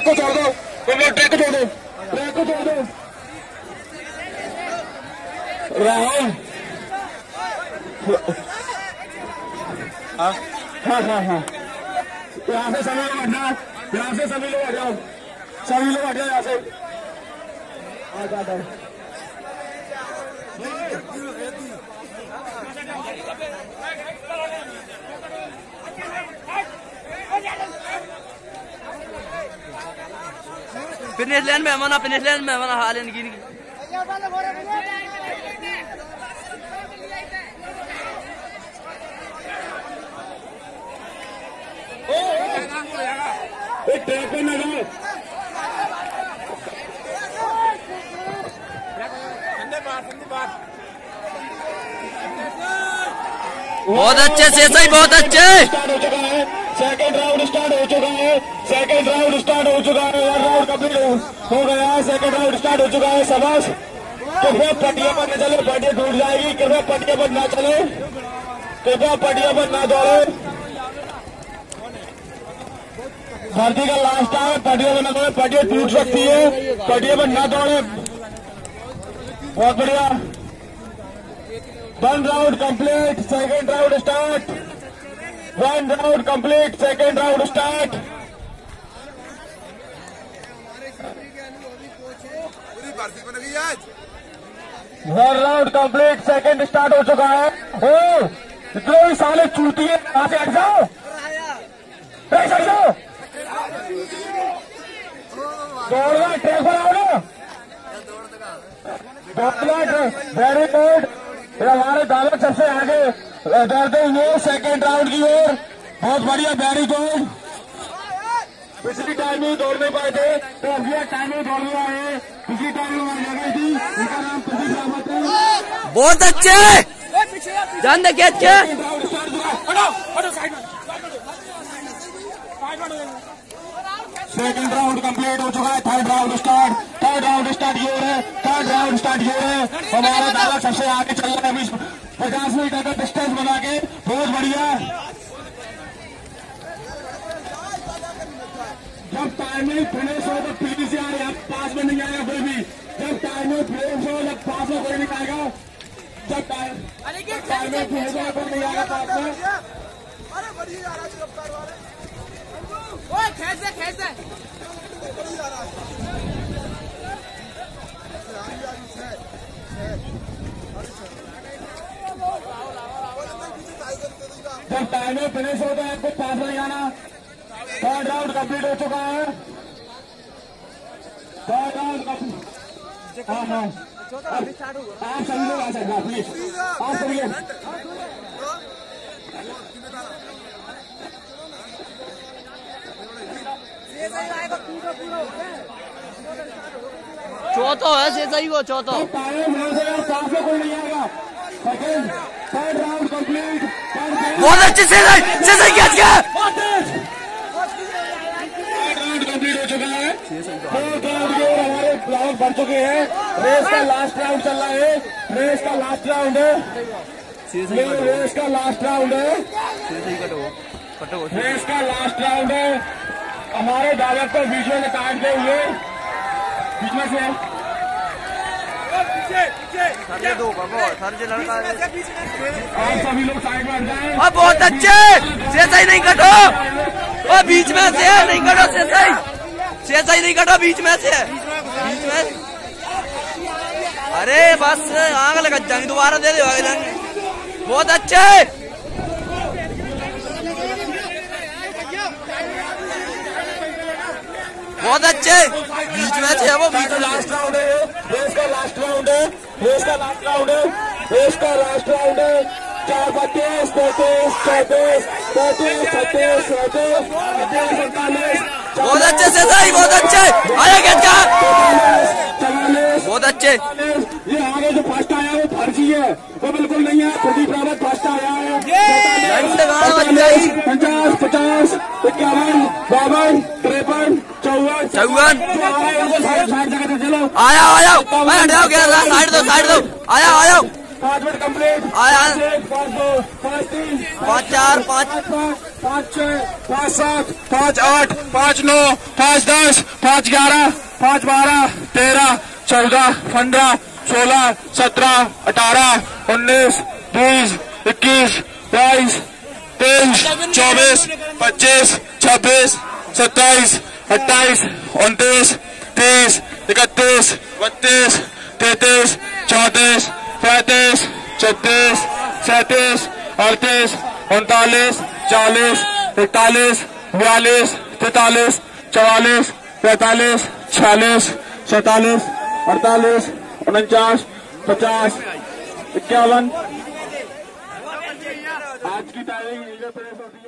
Track को छोड़ दो। तुम लोग ट्रैक को छोड़ दो। ट्रैक को छोड़ दो। राहुल। हाँ।, हाँ। हाँ हाँ यहाँ से सभी लोग हटना। यहाँ से सभी लोग हट जाओ सभी लोग हट जाओ यहाँ से। फिनिश लाइन में मना फिनिश लाइन में मना हाल इनकी ट्रैक पे न जाओ बहुत अच्छे से सही बहुत अच्छे। स्टार्ट हो चुका है सेकंड राउंड स्टार्ट हो चुका है सेकंड राउंड स्टार्ट हो चुका है। कंप्लीट हो गया है सेकंड राउंड स्टार्ट हो चुका है सबस कृपया पटिया पर न चले, पटिया टूट जाएगी। कृपया पटिया पर ना चले। कृपया पटिया पर ना दौड़े। भर्ती का लास्ट टाइम पटिया पर न दौड़े, पटिया टूट सकती है। पटिया पर ना दौड़े। बहुत बढ़िया। One round complete second round start one round complete second round start पूरी भर्ती बन गई आज one round complete second start हो चुका है। हो भी साले चूती है वहाँ से हट जाओ। हट जाओ। दौड़ना, ट्रैक पर आओ ना। दौड़ना वेरी गुड हमारे दावत सबसे आगे दौड़ते हुए सेकंड राउंड की ओर। बहुत बढ़िया वेरी गुड पिछली टाइम में दौड़ नहीं पाए थे। तो अब ये टाइम में दौड़ रहा है। पिछली टाइम में हमारी जगह थी। उनका नाम प्रदीप रावत है। बहुत अच्छे जान दे कैच के सेकंड राउंड कंप्लीट हो चुका है। Third round start third round start ये है। थर्ड राउंड स्टार्ट ये है। हमारा दादा सबसे आगे चल रहा है। अभी पचास मीटर का डिस्टेंस बना के। बहुत बढ़िया। जब टाइमिंग फिनिश हो तो यार यहाँ पास में नहीं आएगा कोई भी। जब टाइमिंग फिनिश हो जब पास में कोई नहीं आएगा। जब टाइम टाइमिंग फिनिश हो कोई नहीं आएगा पास में। अरे बढ़िया जा रहा है रफ्तार वाले। ओए खेच दे जब टाइमर फिनिश हो तो आपको पास नहीं आना। थर्ड राउंड कंप्लीट हो चुका है। थर्ड राउंड कंप्लीट हाँ हाँ। आप सभी लोग आ सकते हैं प्लीज़ आप सभी चौथो है से सही वो चौथो। टाइम यहाँ से में कोई नहीं आएगा। सेकेंड थर्ड राउंड कंप्लीट बहुत अच्छे से सही से सही कैच के राउंड कंप्लीट हो चुका है। फोर्थ राउंड के हमारे राउंड बढ़ चुके हैं। रेस का लास्ट राउंड चल रहा है। रेस का लास्ट राउंड है। रेस का लास्ट राउंड है। रेस का लास्ट राउंड है। हमारे ड्राइवर को बीच में काटते हुए बीच में से आप सभी लोग साइड में जाएँ। और बहुत अच्छे! से सही नहीं कटो! और बीच में से है, नहीं कटो, से सही। से सही नहीं कटो, बीच में से। है बीच में अरे, बस, आग लगा, जंग दोबारा दे दो आगे जंग। बहुत अच्छे बहुत अच्छे बीच में से है वो, बीच में लास्ट राउंड है रेस का लास्ट राउंड है। रेस का लास्ट राउंड है। रेस का लास्ट राउंड है। चार तैतीस चौतीस पैंतीस छत्तीस सैंतीस बहुत अच्छे से सही बहुत अच्छे। आया कैच का। बहुत अच्छे। ये आगे जो फ़र्स्ट आया। वो फर्जी है वो बिल्कुल नहीं है प्रदीप रावत फ़र्स्ट आया है पचास पचास इक्यावन बावन तिरपन चौवन चौवन आया आया क्या साइड दो साइड दो। आया आया। पाँच मिनट कंप्लीट। आया। पाँच दो पाँच तीन पाँच चार पाँच पाँच। पाँच पाँच छः पाँच सात पाँच आठ पाँच नौ पाँच दस पाँच ग्यारह पाँच बारह तेरह चौदह पंद्रह सोलह सत्रह अठारह उन्नीस बीस इक्कीस बाईस तेईस चौबीस पच्चीस छब्बीस सत्ताईस अट्ठाईस उनतीस तीस इकतीस बत्तीस तैतीस चौंतीस पैंतीस छत्तीस, सैंतीस, अड़तीस, उनतालीस, चालीस, इकतालीस, बयालीस, तैतालीस, चवालीस, पैंतालीस, छियालीस, सैतालीस, अड़तालीस, उनचास, पचास, इक्यावन। आज की तारीख